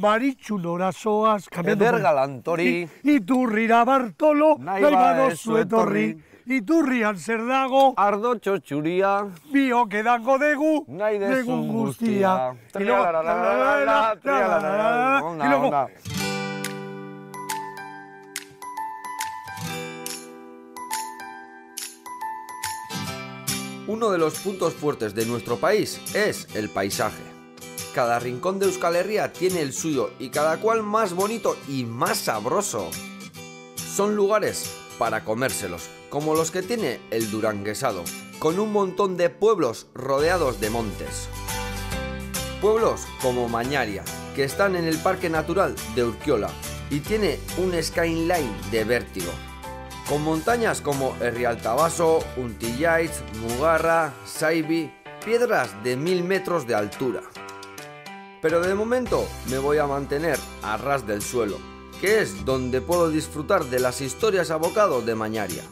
Maritxu norazoaz, cambiando... Eder galantori. Iturrira Bartolo, Nahi nahi baduzu badozu etorri. Iturrian zer dago, Ardo txotxuria. biok edango dugu, Nahi dezun degun guztia. Y luego, Trialararara, trialararara. Onda, y luego, onda. Uno de los puntos fuertes de nuestro país es el paisaje. Cada rincón de Euskal Herria tiene el suyo y cada cual más bonito y más sabroso. Son lugares para comérselos, como los que tiene el Duranguesado, con un montón de pueblos rodeados de montes. Pueblos como Mañaria, que están en el Parque Natural de Urquiola y tiene un skyline de vértigo, con montañas como Herrialtabaso, Untillais, Mugarra, Saibi, piedras de mil metros de altura. Pero de momento me voy a mantener a ras del suelo, que es donde puedo disfrutar de las historias a bocado de Mañaria.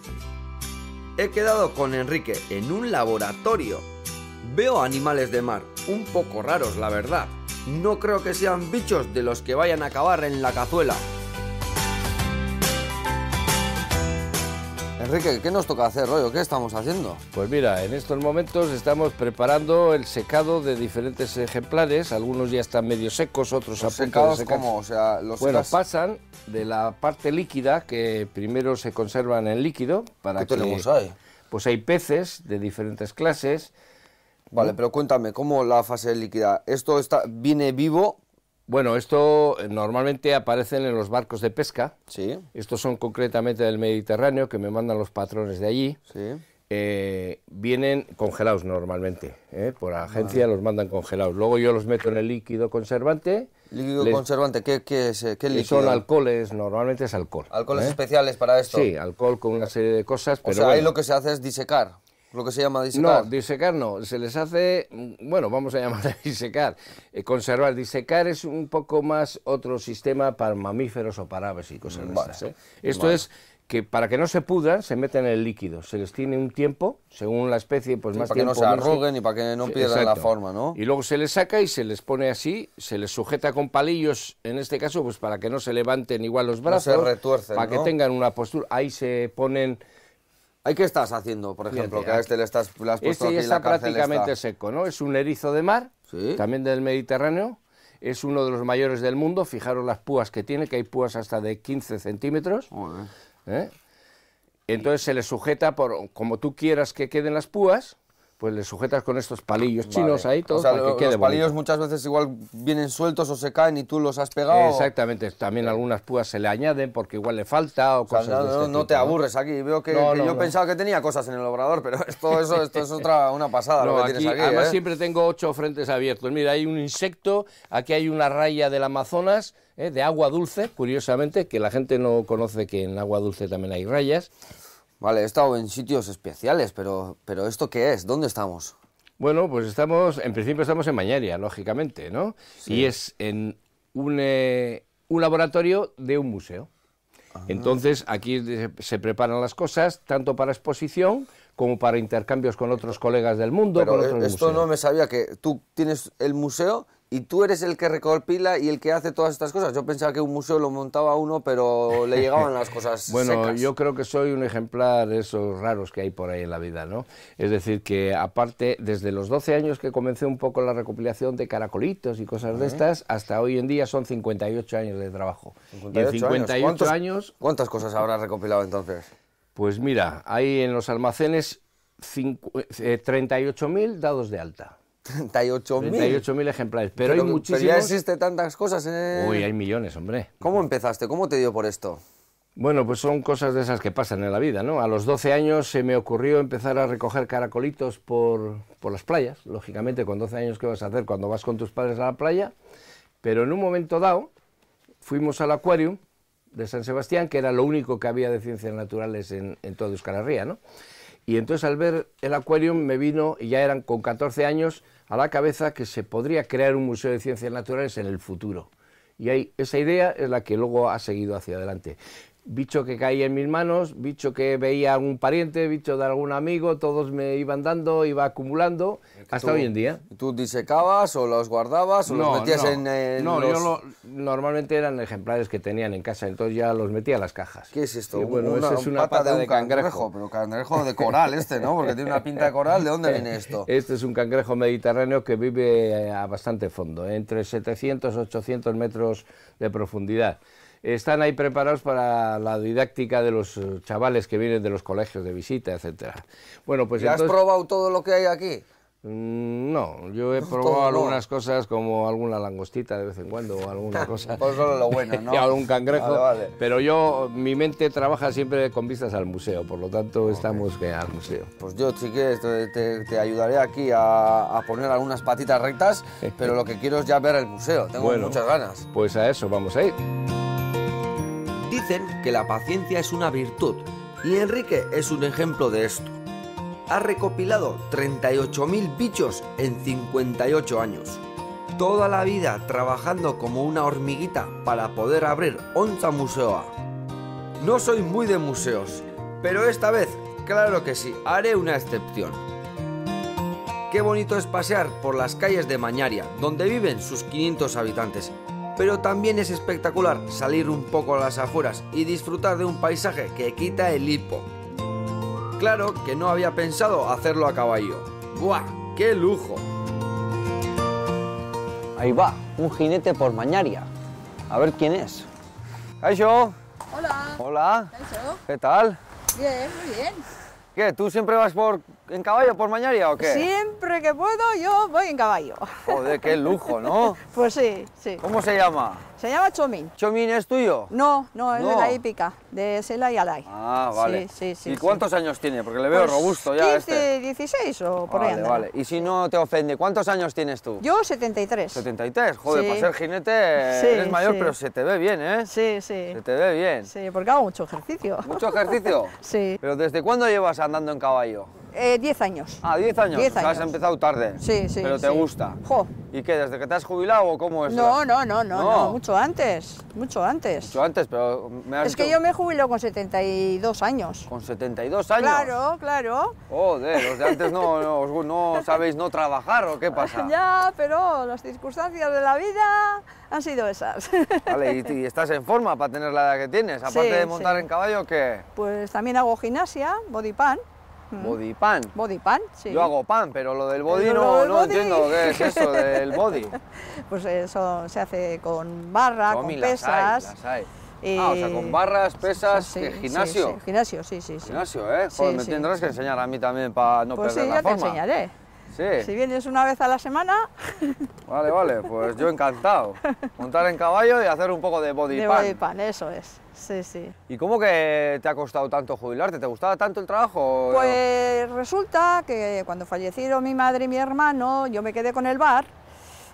He quedado con Enrique en un laboratorio. Veo animales de mar, un poco raros la verdad. No creo que sean bichos de los que vayan a acabar en la cazuela. Enrique, ¿qué nos toca hacer, rollo? ¿Qué estamos haciendo? Pues mira, en estos momentos estamos preparando el secado de diferentes ejemplares. Algunos ya están medio secos, otros a Los punto de secados, secarse. ¿cómo? O sea, los Bueno, secas- pasan de la parte líquida, que primero se conservan en líquido, para ¿Qué que... tenemos ahí? Pues hay peces de diferentes clases. Vale, pero cuéntame, ¿cómo la fase líquida? ¿Esto está, viene vivo? Bueno, esto eh, normalmente aparecen en los barcos de pesca. Sí, Estos son concretamente del Mediterráneo, que me mandan los patrones de allí. sí. Eh, vienen congelados normalmente. ¿eh? Por agencia los mandan congelados. Luego yo los meto en el líquido conservante. Líquido les- conservante, ¿qué, qué es? ¿Qué y líquido? son alcoholes, normalmente es alcohol. ¿Alcoholes ¿eh? especiales para esto? Sí, alcohol con una serie de cosas, O pero sea, ahí lo que se hace es disecar, lo que se llama No, disecar. disecar no, se les hace, bueno, vamos a llamarle disecar, eh, conservar. Disecar es un poco más otro sistema para mamíferos o para aves y cosas Vale, estas, ¿eh? Esto es que para que no se pudran, se meten en el líquido, se les tiene un tiempo, según la especie, pues Sí, más para que no tiempo. se tiempo. arruguen y para que no Sí, pierdan la forma, ¿no? Y luego se les saca y se les pone así, se les sujeta con palillos, en este caso, pues para que no se levanten igual los No brazos. se retuercen, Para ¿no? que tengan una postura. Ahí se ponen ¿Ahí qué estás haciendo, por ejemplo? Fíjate, que a este le, estás, le has puesto Este ya aquí en la está cárcel prácticamente esta. seco, ¿no? Es un erizo de mar, Sí. también del Mediterráneo. Es uno de los mayores del mundo. Fijaros las púas que tiene, que hay púas hasta de 15 centímetros. ¿eh? Entonces se le sujeta por como tú quieras que queden las púas, pues le sujetas con estos palillos chinos Vale. ahí, todos o sea, para lo- que quede los palillos bonito. muchas veces igual vienen sueltos o se caen y tú los has pegado. Exactamente, también algunas púas se le añaden porque igual le falta o O sea, cosas no, de este no- no tipo, te aburres aquí. Veo que, No, que yo pensaba que tenía cosas en el obrador, pero esto, eso, esto es otra una pasada No, lo que aquí, tienes aquí. además ¿eh? siempre tengo ocho frentes abiertos. Mira, hay un insecto, aquí hay una raya del Amazonas, ¿eh? de agua dulce, curiosamente, que la gente no conoce que en agua dulce también hay rayas. Vale, he estado en sitios especiales, pero, pero ¿esto qué es? ¿Dónde estamos? Bueno, pues estamos, en principio estamos en Mañaria, lógicamente, ¿no? Y es en un, eh, un laboratorio de un museo. Entonces, aquí se preparan las cosas, tanto para exposición como para intercambios con otros colegas del mundo, Pero con eh, otros esto museos. no me sabía que tú tienes el museo y tú eres el que recopila y el que hace todas estas cosas. Yo pensaba que un museo lo montaba uno, pero le llegaban las cosas Bueno, secas. yo creo que soy un ejemplar de esos raros que hay por ahí en la vida, ¿no? Es decir, que aparte, desde los 12 años que comencé un poco la recopilación de caracolitos y cosas de estas, hasta hoy en día son 58 años de trabajo. y en 58 ¿Cuántos- años, ¿Cuántas cosas habrás recopilado entonces? pues mira, hay en los almacenes eh, 38.000 dados de alta. 38.000. 38.000 ejemplares, pero, hay Pero muchísimos... ya existe tantas cosas. ¿eh? Uy, hay millones, hombre. ¿Cómo empezaste? ¿Cómo te dio por esto? Bueno, pues son cosas de esas que pasan en la vida, ¿no? A los 12 años se me ocurrió empezar a recoger caracolitos por, por las playas. Lógicamente, con 12 años, ¿qué vas a hacer cuando vas con tus padres a la playa? Pero en un momento dado, fuimos al acuario de San Sebastián, que era lo único que había de ciencias naturales en, en toda Euskal Herria, ¿no? Y entonces al ver el acuario me vino, y ya eran con 14 años, a la cabeza que se podría crear un museo de ciencias naturales en el futuro. Y ahí, esa idea es la que luego ha seguido hacia adelante. Bicho que caía en mis manos, bicho que veía a un pariente, bicho de algún amigo, todos me iban dando, iba acumulando, hasta hoy en día. ¿Tú disecabas o los guardabas o los metías en, en no, los- yo lo- normalmente eran ejemplares que tenían en casa, entonces ya los metía a las cajas. ¿Qué es esto? Sí, bueno, una, es una pata, pata de, de un cangrejo. Pero cangrejo de coral este, ¿no? Porque tiene una pinta de coral. ¿De dónde viene esto? Este es un cangrejo mediterráneo que vive eh, a bastante fondo, entre 700 y 800 metros de profundidad. Están ahí preparados para la didáctica de los eh, chavales que vienen de los colegios de visita, etcétera. Bueno, pues ¿Ya has probado todo lo que hay aquí? Mm, No, yo he todo probado no. algunas cosas como alguna langostita de vez en cuando o alguna cosa. Pues solo lo bueno, ¿no? y algún cangrejo. Vale, vale. Pero yo, mi mente trabaja siempre con vistas al museo, por lo tanto estamos que al museo. Pues yo, quieres, te, te- te ayudaré aquí a, a poner algunas patitas rectas, pero lo que quiero es ya ver el museo. Tengo Bueno. muchas ganas. Pues a eso vamos a ir. Dicen que la paciencia es una virtud y Enrique es un ejemplo de esto. Ha recopilado 38.000 bichos en 58 años. Toda la vida trabajando como una hormiguita para poder abrir Onza Museoa. No soy muy de museos, pero esta vez, claro que sí, haré una excepción. Qué bonito es pasear por las calles de Mañaria, donde viven sus 500 habitantes. Pero también es espectacular salir un poco a las afueras y disfrutar de un paisaje que quita el hipo. Claro que no había pensado hacerlo a caballo. ¡Buah! ¡Qué lujo! Ahí va, un jinete por Mañaria. A ver quién es. Caixo. Hola, Hola. ¿Qué tal? Bien, muy bien. ¿Qué? ¿Tú siempre vas por en caballo por Mañaria o qué? Siempre que puedo yo voy en caballo. Joder, qué lujo, ¿no? Pues sí, sí. ¿Cómo se llama? Se llama Chomín. ¿Chomín es tuyo? No, no, es No. de la hípica, de Sela y Alay. Ah, vale. Sí, sí, sí. ¿Y sí. cuántos años tiene? Porque le veo Pues robusto ya 15, este. 16 o por ahí Vale, andará. vale. Y si no te ofende, ¿cuántos años tienes tú? Yo 73. 73. Joder, para ser jinete eres mayor, pero se te ve bien, ¿eh? Sí, sí. Se te ve bien. Sí, porque hago mucho ejercicio. ¿Mucho ejercicio? Sí. ¿Pero desde cuándo llevas andando en caballo? Eh, 10 años. Ah, 10 años. 10 O sea, has años. empezado tarde. Sí, sí. Pero te sí. gusta. Jo. ¿Y qué? ¿Desde que te has jubilado o cómo es? No, no, no, no, No. no, mucho antes, mucho antes. Mucho antes, pero me has Es que dicho yo me jubilo con 72 años. Con 72 años. Claro, claro. Joder, los de antes no, no, no sabéis no trabajar o qué pasa. Ya, pero las circunstancias de la vida han sido esas. Vale, y, y estás en forma para tener la edad que tienes. Aparte Sí, de montar sí. en caballo, ¿qué? Pues también hago gimnasia, body pan. Body pan. Body pan, sí. Yo hago pan, pero lo del body Pero no, lo del no body. entiendo qué es eso del body. Pues eso se hace con barra, con las hay, pesas. las hay. y- Ah, o sea, con barras, pesas, Sí, ¿qué, sí, gimnasio. sí, Gimnasio, sí, sí. sí. Gimnasio, ¿eh? Sí, Joder, me sí. tendrás que enseñar a mí también para no Pues sí, perder yo la te forma. enseñaré. Sí. Si vienes una vez a la semana, Vale, vale, pues yo encantado. Montar en caballo y hacer un poco de body de pan. body pan, eso es. Sí, sí. ¿Y cómo que te ha costado tanto jubilarte? ¿Te gustaba tanto el trabajo? Pues resulta que cuando fallecieron mi madre y mi hermano, yo me quedé con el bar.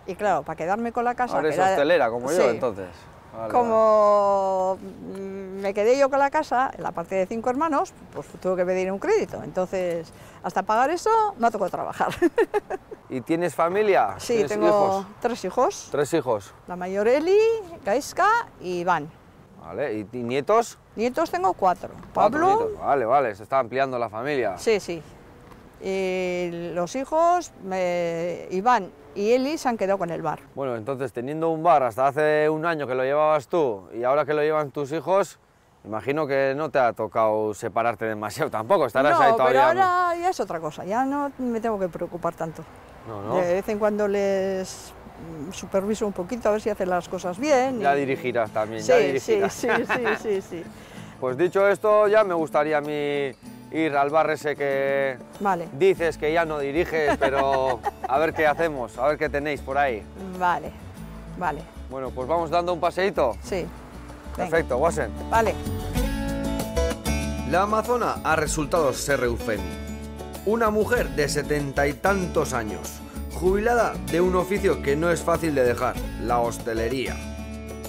Y claro, para quedarme con la casa. Ahora que es era- hostelera, como yo, entonces. Vale. Como mm, me quedé yo con la casa, en la parte de cinco hermanos, pues tuve que pedir un crédito. Entonces, hasta pagar eso, me ha tocado trabajar. ¿Y tienes familia? sí, ¿Tienes tengo hijos? tres hijos. Tres hijos. La mayor Eli, Gaiska y Iván. Vale, ¿y, y nietos? Nietos tengo cuatro. Cuatro Pablo, nietos. Vale, vale, se está ampliando la familia. sí, sí. Y los hijos, me- Iván y Eli, se han quedado con el bar. Bueno, entonces teniendo un bar hasta hace un año que lo llevabas tú y ahora que lo llevan tus hijos, imagino que no te ha tocado separarte demasiado tampoco, estarás no, ahí pero todavía. ahora ya es otra cosa, ya no me tengo que preocupar tanto. No, no. De vez en cuando les superviso un poquito a ver si hacen las cosas bien. Ya y- dirigirás también, Sí, ya sí, dirigirás. sí, sí, sí, sí. Pues dicho esto, ya me gustaría a mí ir al bar ese que Vale, dices que ya no diriges, pero a ver qué hacemos, a ver qué tenéis por ahí. vale, vale, Bueno, pues vamos dando un paseíto. sí. Perfecto, Wasen. Vale. La amazona ha resultado ser Eufemi, una mujer de setenta y tantos años, jubilada de un oficio que no es fácil de dejar, la hostelería.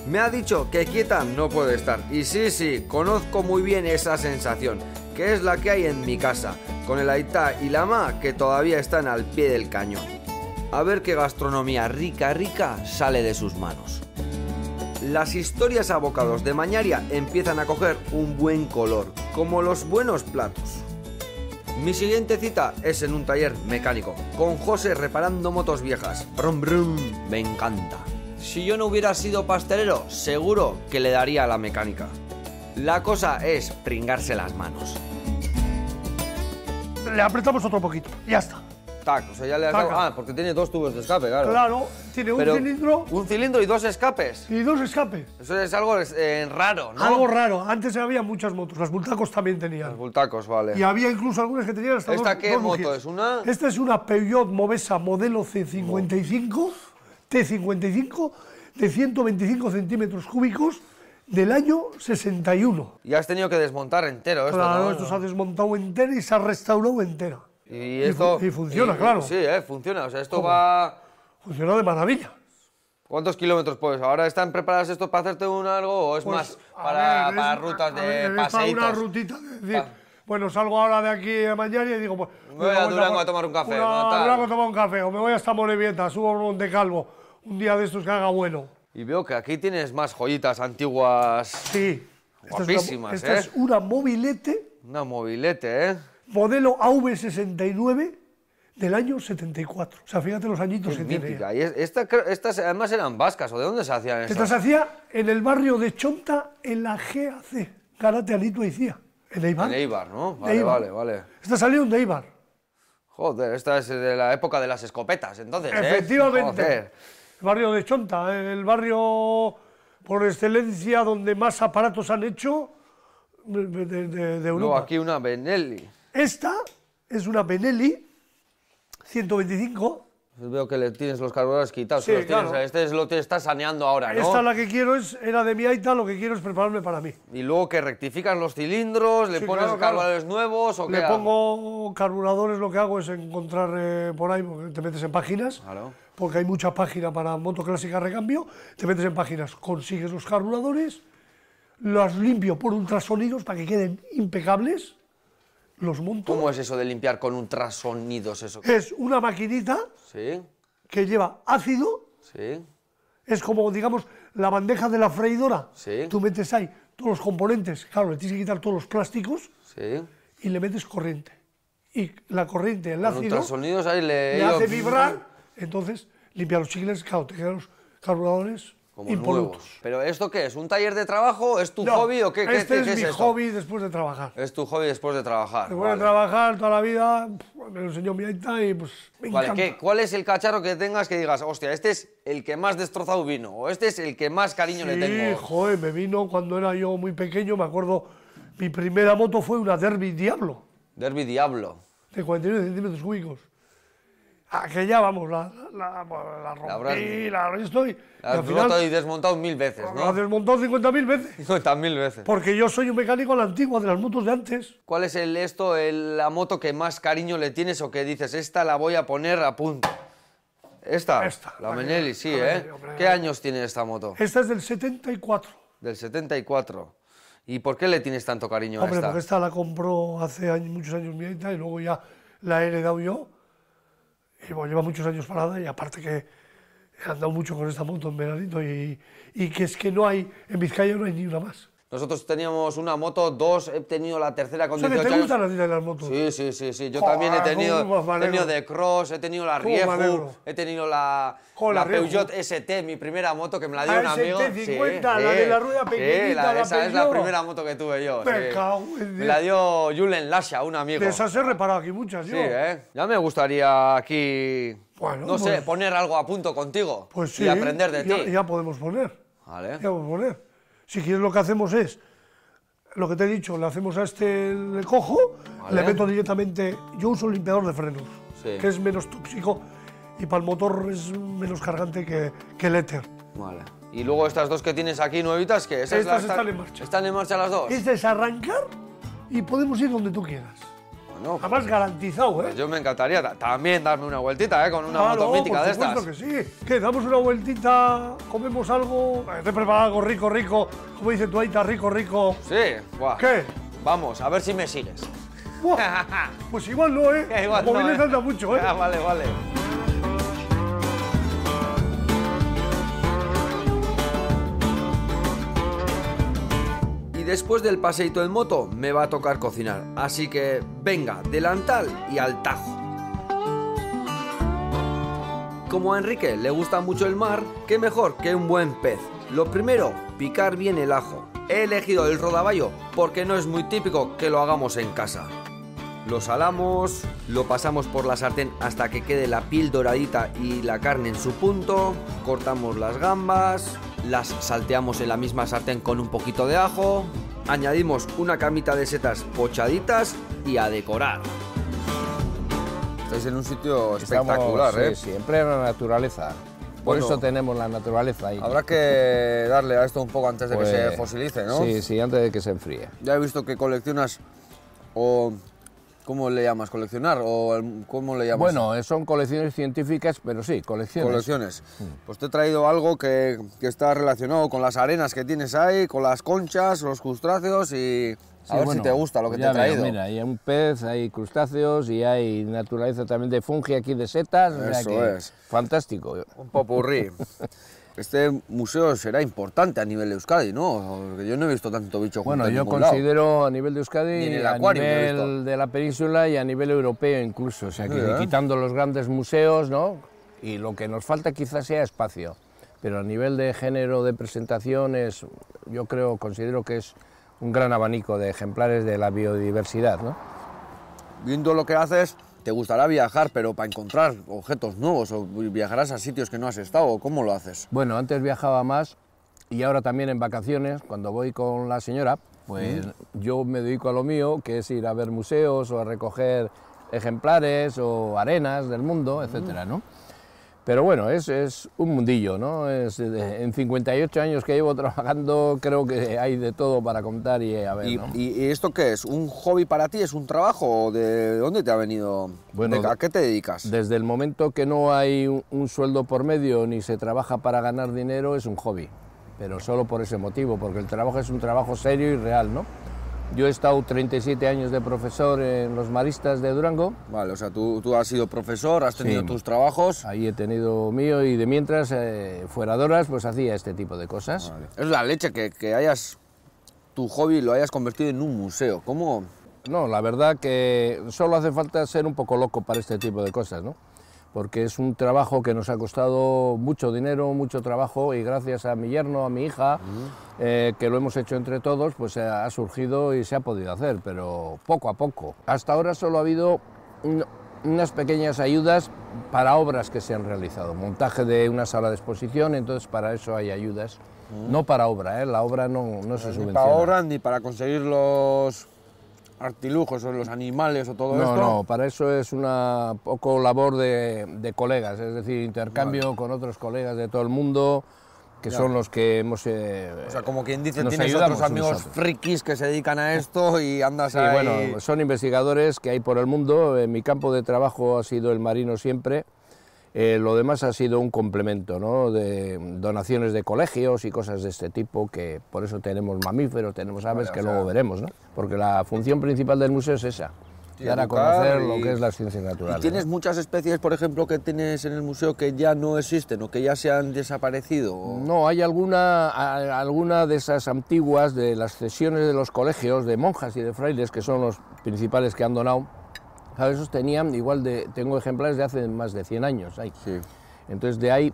Me ha dicho que quieta no puede estar, y sí, sí, conozco muy bien esa sensación, que es la que hay en mi casa, con el Aitá y la Ma que todavía están al pie del cañón. A ver qué gastronomía rica, rica sale de sus manos. las historias a bocados de Mañaria empiezan a coger un buen color, como los buenos platos. Mi siguiente cita es en un taller mecánico, con José reparando motos viejas. Brum brum, me encanta. Si yo no hubiera sido pastelero, seguro que le daría a la mecánica. La cosa es pringarse las manos. Le apretamos otro poquito. Ya está. Tac, o sea, ya le has dado... Ah, porque tiene dos tubos de escape, claro. Claro, tiene un Pero cilindro Un cilindro y dos escapes. y dos escapes. Eso es algo eh, raro, ¿no? Algo raro. Antes había muchas motos. Las multacos también tenían. bultacos, vale. Y había incluso algunas que tenían hasta ¿Esta dos- qué dos moto es? ¿Una? Esta es una Peugeot Movesa modelo C55, T55, de 125 centímetros cúbicos del año 61. Y has tenido que desmontar entero esto, claro, ¿no? esto se ha desmontado entera y se ha restaurado entera. Y esto... fu- y funciona, y- claro. Sí, eh, funciona. O sea, esto ¿Cómo? va... Funciona de maravilla. ¿Cuántos kilómetros puedes? ¿Ahora están preparados estos para hacerte un algo o es Pues, más a para, ver, para rutas a de ver, para una rutita de decir, Pa- bueno, salgo ahora de aquí a mañana y digo, pues. Me voy a Durango a tomar un café, Una, ¿no? Tal. Durango a tomar un café, o me voy hasta Morevieta, subo a Monte Calvo, un día de estos que haga bueno. Y veo que aquí tienes más joyitas antiguas. Sí. Esta es una- Guapísimas, Esta ¿eh? es una mobilete Una mobilete, ¿eh? modelo AV69 del año 74. O sea, fíjate los añitos Es que tiene. mítica. Y es- esta, estas además eran vascas, ¿o de dónde se hacían Esta estas? se hacía en el barrio de Chonta, en la GAC, Garate Alito Icía, en Eibar. En Eibar, ¿no? Vale, Eibar. vale, vale. Esta salió de Eibar. Joder, esta es de la época de las escopetas, entonces, ¿eh? Efectivamente. Joder. Barrio de Chonta, el barrio por excelencia donde más aparatos han hecho de, Europa. aquí una Benelli. Esta es una Benelli 125. Veo que le tienes los carburadores quitados. Sí, los tienes- claro. este es lo que estás saneando ahora, ¿no? Esta la que quiero es, era de mi aita, lo que quiero es prepararme para mí. Y luego que rectificas los cilindros, le Sí, pones claro, claro. carburadores nuevos o Le qué. pongo carburadores, lo que hago es encontrar eh, por ahí, porque te metes en páginas, Claro. porque hay mucha página para moto clásica recambio, te metes en páginas, consigues los carburadores, los limpio por ultrasonidos para que queden impecables, los monto. ¿Cómo es eso de limpiar con ultrasonidos eso? Es una maquinita Sí, que lleva ácido, sí. es como, digamos, la bandeja de la freidora. Sí. Tú metes ahí todos los componentes, claro, le tienes que quitar todos los plásticos Sí. y le metes corriente. Y la corriente, el Con ácido, ultrasonidos ahí le... le hace vibrar, entonces limpia los chicles, claro, te quedan los carburadores Como impolutos. nuevos. ¿Pero esto qué es? ¿Un taller de trabajo? ¿Es tu No, hobby o qué, qué- Este qué- es qué mi esto? hobby después de trabajar. Es tu hobby después de trabajar. Después vale. de trabajar toda la vida, me lo enseñó mi aita y pues me Vale, encanta. ¿qué- ¿cuál es el cacharro que tengas que digas, hostia, este es el que más destrozado vino? O este es el que más cariño le Sí, tengo. joder, me vino cuando era yo muy pequeño, me acuerdo, mi primera moto fue una Derby Diablo, Derby Diablo. de 49 centímetros cúbicos. Aquella, vamos, la, la, la, la rompí, habrás- la, estoy, La has roto y desmontado mil veces, la ¿no? desmontó 50.000 veces. 50 mil veces. Porque yo soy un mecánico a la antigua, de las motos de antes. ¿Cuál es el esto, el- la moto que más cariño le tienes o que dices, esta la voy a poner a punto? Esta, Esta, la la Menelli, sí, la ¿eh? Hombre. ¿Qué años tiene esta moto? Esta es del 74. Del 74. ¿Y por qué le tienes tanto cariño Hombre, a esta? porque esta la compró hace años- muchos años mi y luego ya la he heredado yo. Y bueno, lleva muchos años parada y aparte que he andado mucho con esta moto en veranito y, y que es que no hay, en Vizcaya no hay ni una más. Nosotros teníamos una moto, dos, he tenido la tercera con O sea, que 18 te años. gustan a ti las motos. Sí, sí, sí, sí. Yo Joder, también he tenido, he tenido de cross, he tenido la Rieju, he tenido la, Joder, la la Rieju. Peugeot ST, mi primera moto que me la dio un amigo. ST 50, Sí, la sí, de la rueda sí, pequeñita, la- la esa es la primera moto que tuve yo. Me sí. Me la dio Julen Lasha, un amigo. De esas he reparado aquí muchas, Sí, yo. ¿eh? Ya me gustaría aquí, Bueno, no sé, pues- poner algo a punto contigo Pues sí. y aprender de ti. Ya podemos poner. Vale. Ya podemos poner. Si quieres lo que hacemos es, lo que te he dicho, le hacemos a este, le cojo, Vale. le meto directamente, yo uso limpiador de frenos, Sí. que es menos tóxico y para el motor es menos cargante que, que el éter. Vale. Y luego estas dos que tienes aquí nuevitas, que Estas las- están en marcha. ¿Están en marcha las dos? Es arrancar y podemos ir donde tú quieras. Bueno, Además garantizado, ¿eh? pues yo me encantaría ta- también darme una vueltita, ¿eh? Con una Claro, moto mítica por de estas. que sí. ¿Qué? ¿Damos una vueltita? ¿Comemos algo? Eh, Te he preparado algo rico, rico. Como dice tu aita, rico, rico. Sí, buah. ¿Qué? Vamos, a ver si me sigues. Buah, Pues igual no, ¿eh? Igual La no, ¿eh? anda mucho, ¿eh? Ah, vale, vale. Después del paseito en moto me va a tocar cocinar. Así que venga, delantal y al tajo. Como a Enrique le gusta mucho el mar, qué mejor que un buen pez. Lo primero, picar bien el ajo. He elegido el rodaballo porque no es muy típico que lo hagamos en casa. Lo salamos, lo pasamos por la sartén hasta que quede la piel doradita y la carne en su punto, cortamos las gambas, las salteamos en la misma sartén con un poquito de ajo, añadimos una camita de setas pochaditas y a decorar. Estáis en un sitio Estamos, espectacular, sí, ¿eh? siempre en la naturaleza. Por Bueno. eso tenemos la naturaleza ahí. Habrá que darle a esto un poco antes de que Pues, se fosilice, ¿no? Sí, sí, antes de que se enfríe. Ya he visto que coleccionas o... ¿Cómo le llamas? ¿Coleccionar? ¿O cómo le llamas? Bueno, eh, son colecciones científicas, pero sí, colecciones. colecciones. Pues te he traído algo que, que está relacionado con las arenas que tienes ahí, con las conchas, los crustáceos y a Sí, ver bueno, si te gusta lo que te he veo, traído. mira, hay un pez, hay crustáceos y hay naturaleza también de fungi aquí de setas. o sea Eso que es. Fantástico. Un popurrí. Este museo será importante a nivel de Euskadi, ¿no? Porque yo no he visto tanto bicho junto Bueno, en yo ningún lado. considero a nivel de Euskadi, el a nivel de la península y a nivel europeo incluso. O sea, que Sí, ¿eh? quitando los grandes museos, ¿no? Y lo que nos falta quizás sea espacio. Pero a nivel de género de presentaciones, yo creo, considero que es un gran abanico de ejemplares de la biodiversidad, ¿no? Viendo lo que haces, te gustará viajar, pero para encontrar objetos nuevos o viajarás a sitios que no has estado, ¿o ¿cómo lo haces? Bueno, antes viajaba más y ahora también en vacaciones, cuando voy con la señora, pues yo me dedico a lo mío, que es ir a ver museos o a recoger ejemplares o arenas del mundo, etcétera, ¿no? Pero bueno, es, es un mundillo, ¿no? Es, de- en 58 años que llevo trabajando, creo que hay de todo para contar y a ver, ¿Y, ¿no? y- esto qué es? ¿Un hobby para ti? ¿Es un trabajo? ¿O ¿De dónde te ha venido? Bueno, ¿De- ¿A qué te dedicas? Desde el momento que no hay un, un sueldo por medio ni se trabaja para ganar dinero, es un hobby. Pero solo por ese motivo, porque el trabajo es un trabajo serio y real, ¿no? Yo he estado 37 años de profesor en los maristas de Durango. Vale, o sea, tú, tú has sido profesor, has tenido Sí. tus trabajos. Ahí he tenido mío y de mientras, eh, fuera de horas, pues hacía este tipo de cosas. Es la leche que, que hayas, tu hobby lo hayas convertido en un museo. ¿Cómo? No, la verdad que solo hace falta ser un poco loco para este tipo de cosas, ¿no? Porque es un trabajo que nos ha costado mucho dinero, mucho trabajo y gracias a mi yerno, a mi hija, eh, que lo hemos hecho entre todos, pues ha surgido y se ha podido hacer, pero poco a poco. Hasta ahora solo ha habido un- unas pequeñas ayudas para obras que se han realizado, montaje de una sala de exposición, entonces para eso hay ayudas, no para obra, ¿eh? la obra no, no se Ni subvenciona. para ahora, ni para conseguir los artilujos o los animales o todo No, esto. no, para eso es una poco labor de, de colegas, es decir, intercambio con otros colegas de todo el mundo, que son los que hemos... eh, O sea, como quien dice, tienes otros amigos nosotros. frikis que se dedican a esto y andas Sí, ahí... bueno, son investigadores que hay por el mundo. En mi campo de trabajo ha sido el marino siempre. Eh, lo demás ha sido un complemento, ¿no? De donaciones de colegios y cosas de este tipo, que por eso tenemos mamíferos, tenemos aves, Vale, que sea- luego veremos, ¿no? Porque la función principal del museo es esa, dar a conocer y- lo que es las ciencias naturales. ¿Y tienes ¿no? muchas especies, por ejemplo, que tienes en el museo que ya no existen o que ya se han desaparecido? o- No, hay alguna, alguna de esas antiguas, de las cesiones de los colegios, de monjas y de frailes, que son los principales que han donado. ¿Sabes? Esos tenían, igual de, tengo ejemplares de hace más de 100 años. Ahí. Sí. Entonces, de ahí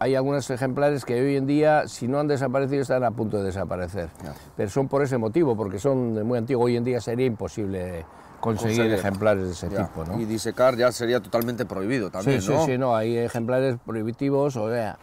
hay algunos ejemplares que hoy en día, si no han desaparecido, están a punto de desaparecer. Pero son por ese motivo, porque son de muy antiguos. Hoy en día sería imposible conseguir, Conseguir. ejemplares de ese Ya, tipo. ¿no? Y disecar ya sería totalmente prohibido también, sí, ¿no? sí, sí, no, hay ejemplares prohibitivos, o sea,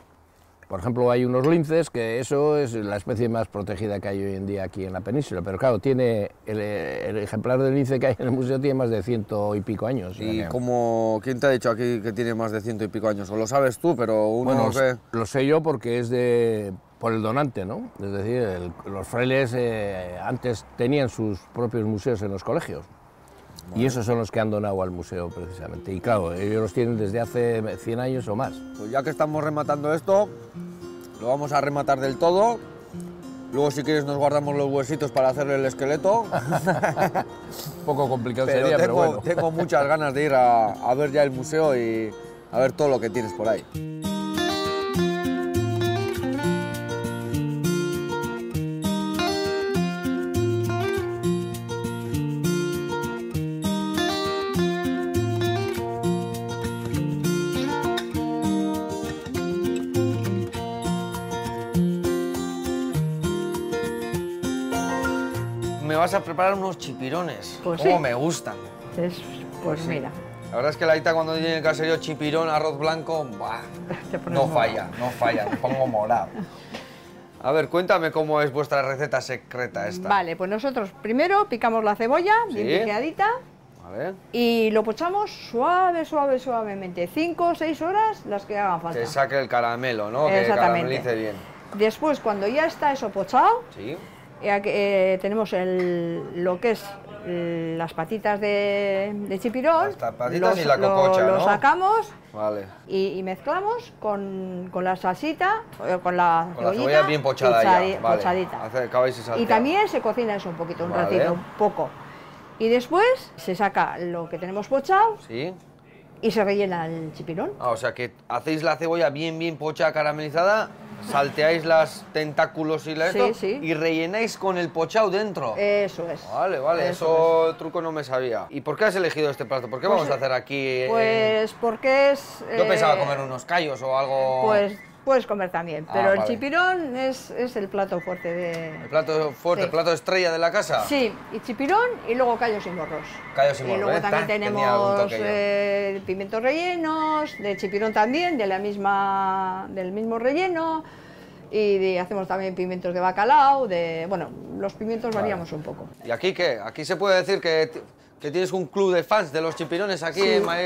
por ejemplo, hay unos linces, que eso es la especie más protegida que hay hoy en día aquí en la península, pero claro, tiene el, el ejemplar de lince que hay en el museo tiene más de ciento y pico años. ¿Y como quién te ha dicho aquí que tiene más de ciento y pico años? O lo sabes tú, pero uno Bueno, que... lo sé yo porque es de por el donante, ¿no? Es decir, el- los frailes eh, antes tenían sus propios museos en los colegios. Y esos son los que han donado al museo precisamente. Y claro, ellos los tienen desde hace 100 años o más. Pues ya que estamos rematando esto, lo vamos a rematar del todo. Luego, si quieres, nos guardamos los huesitos para hacerle el esqueleto. Poco complicado pero sería, tengo, pero bueno. tengo muchas ganas de ir a, a ver ya el museo y a ver todo lo que tienes por ahí. A preparar unos chipirones. Pues Cómo sí. me gustan. Es- pues mira, La verdad es que la Aita cuando tiene el caserío chipirón, arroz blanco, pones no falla, no falla, me pongo morado. A ver, cuéntame cómo es vuestra receta secreta esta. Vale, pues nosotros primero picamos la cebolla, bien Sí. picadita, Vale. y lo pochamos suave, suave, suavemente. Cinco o seis horas las que hagan falta. Que saque el caramelo, ¿no? Que Exactamente. caramelice bien. Después, cuando ya está eso pochado, Sí. Eh, eh, tenemos el- lo que es las patitas de, de chipirón. Las patitas Lo- y la lo- cococha, Lo ¿no? sacamos Vale. y, y mezclamos con, con la salsita, eh, con la Con la cebolla bien pochada pochadi- ya. Pochadita. Y también se cocina eso un poquito, un Vale. ratito, un poco. Y después se saca lo que tenemos pochado Sí. y se rellena el chipirón. Ah, o sea que hacéis la cebolla bien, bien pocha, caramelizada, salteáis las tentáculos y la Sí, esto, sí. y rellenáis con el pochado dentro. Eso es. Vale, vale, eso, el truco no me sabía. ¿Y por qué has elegido este plato? ¿Por qué Pues, vamos a hacer aquí? eh, Pues porque es... Yo eh, pensaba comer unos callos o algo. Pues puedes comer también, Ah, pero el vale. chipirón es, es el plato fuerte El de... plato fuerte, Sí. el plato estrella de la casa. Sí, y chipirón y luego callos y morros. Callos y Y morros, luego ¿eh? también tenemos eh, pimientos rellenos, de chipirón también, de la misma, del mismo relleno. Y de- hacemos también pimientos de bacalao, de... Bueno, los pimientos variamos un poco. ¿Y aquí qué? Aquí se puede decir que, que tienes un club de fans de los chipirones aquí Sí. en Ma-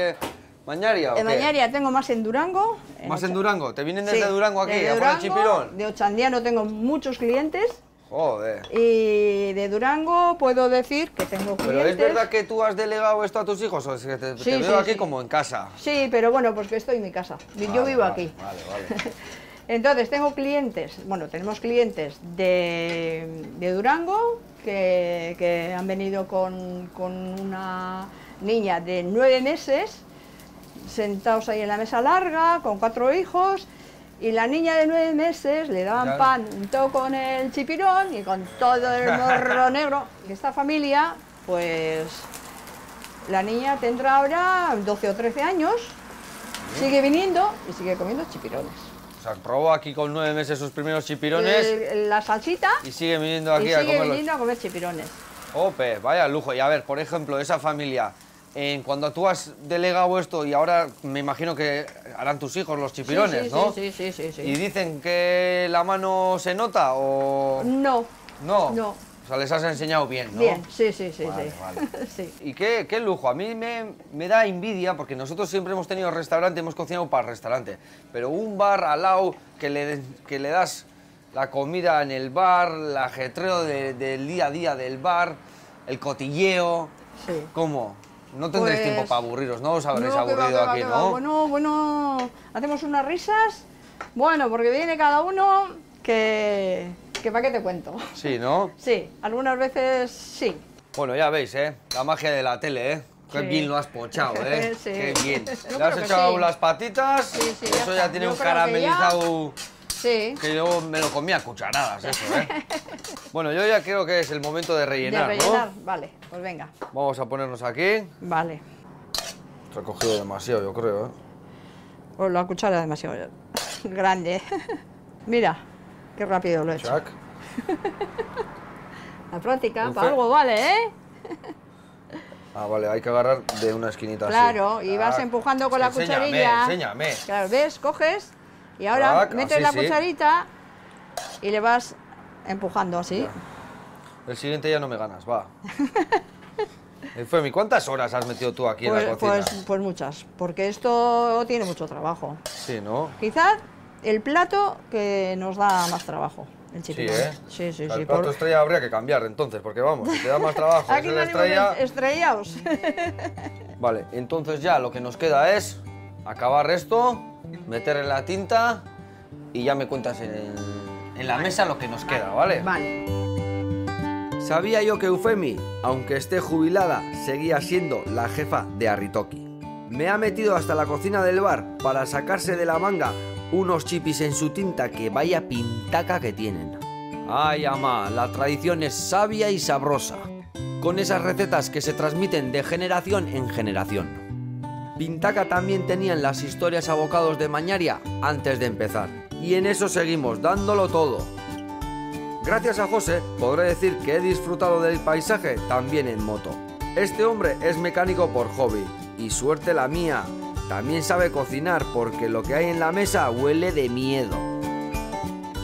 Mañaria. ¿o En qué? Mañaria tengo más en Durango. ¿Más en Durango? ¿Te vienen Sí, desde Durango aquí de a Durango, chipirón? De Ochandiano tengo muchos clientes. Joder. Y de Durango puedo decir que tengo clientes. ¿Pero es verdad que tú has delegado esto a tus hijos o es que te, te Sí, veo sí, aquí sí. como en casa? Sí, pero bueno, pues que estoy en mi casa. Yo vivo vale, aquí. Vale, vale. Entonces, tengo clientes, bueno, tenemos clientes de, de Durango que, que han venido con, con una niña de nueve meses, sentados ahí en la mesa larga, con cuatro hijos, y la niña de nueve meses le daban pan untado con el chipirón y con todo el morro negro. Y esta familia, pues, la niña tendrá ahora 12 o 13 años, sigue viniendo y sigue comiendo chipirones. O sea, probó aquí con nueve meses sus primeros chipirones El- la salsita y sigue viniendo aquí y a sigue comerlos. viniendo a comer chipirones. Ope, vaya lujo. Y a ver, por ejemplo, esa familia, en cuando tú has delegado esto y ahora me imagino que harán tus hijos los chipirones, sí, sí, ¿no? Sí, sí, sí, sí. ¿Y dicen que la mano se nota o No, no? no. O sea, les has enseñado bien, ¿no? bien, sí, sí, sí, Vale, sí. vale. sí. Y qué, qué lujo, a mí me, me da envidia porque nosotros siempre hemos tenido restaurante, hemos cocinado para restaurante, pero un bar al lado que le, que le das la comida en el bar, el ajetreo de- del día a día del bar, el cotilleo, Sí. ¿cómo? No tendréis Pues- tiempo para aburriros, ¿no? Os habréis No, va, aburrido va, aquí, va. ¿no? Bueno, bueno, hacemos unas risas. Bueno, porque viene cada uno que, que para qué te cuento. Sí, ¿no? Sí, algunas veces sí. Bueno, ya veis, ¿eh? La magia de la tele, ¿eh? Qué Sí. bien lo has pochado, ¿eh? Sí. Qué bien. Yo Le has echado sí. las patitas, Sí, sí, ya eso ya está. tiene Yo un ya- caramelizado... Sí. Que yo me lo comía a cucharadas, eso, ¿eh? bueno, yo ya creo que es el momento de rellenar, de rellenar, vale, pues venga. Vamos a ponernos aquí. vale. Se ha cogido demasiado, yo creo, ¿eh? Pues la cuchara es demasiado grande. Mira, qué rápido lo he hecho. La práctica, para algo vale, ¿eh? Ah, vale, hay que agarrar de una esquinita Claro, así. y vas empujando con la Enséñame, cucharilla. Enséñame, Claro, ves, coges y ahora Tac, metes así la sí. cucharita y le vas empujando así. El siguiente ya no me ganas, va. Eh, Femi, ¿cuántas horas has metido tú aquí en Pues, la cocina? pues, pues muchas, porque esto tiene mucho trabajo. Sí, ¿no? Quizás el plato que nos da más trabajo, el Sí. ¿eh? Sí, sí, O sea, sí. El plato por- estrella habría que cambiar entonces, porque vamos, si te da más trabajo es Aquí venimos estrella... estrellados. Vale, entonces ya lo que nos queda es acabar esto, meter en la tinta y ya me cuentas en, en la mesa lo que nos queda, ¿vale? Vale. Sabía yo que Eufemi, aunque esté jubilada, seguía siendo la jefa de Arritoki. Me ha metido hasta la cocina del bar para sacarse de la manga unos chipis en su tinta que vaya pintaca que tienen. Ay, ama, la tradición es sabia y sabrosa, con esas recetas que se transmiten de generación en generación. Pintaca también tenían las historias abocados de Mañaria antes de empezar, y en eso seguimos dándolo todo. Gracias a José podré decir que he disfrutado del paisaje también en moto. Este hombre es mecánico por hobby y suerte la mía. También sabe cocinar porque lo que hay en la mesa huele de miedo.